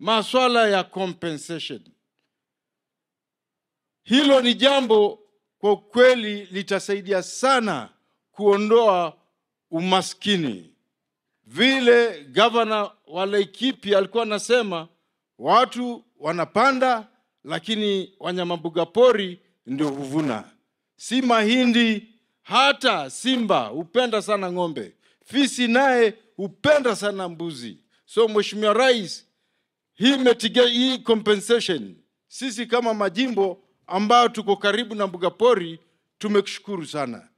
maswala ya compensation. Hilo ni jambo kwa kweli litasaidia sana kuondoa umaskini. Vile gavana wa Laikipia alikuwa anasema watu wanapanda, lakini wanyamambuga pori ndio huvuna, si mahindi. Hata simba hupenda sana ng'ombe, fisi naye hupenda sana mbuzi. So Mheshimiwa Rais, hii metiga, hii compensation, sisi kama majimbo ambayo tuko karibu na mbuga pori tumekushukuru sana.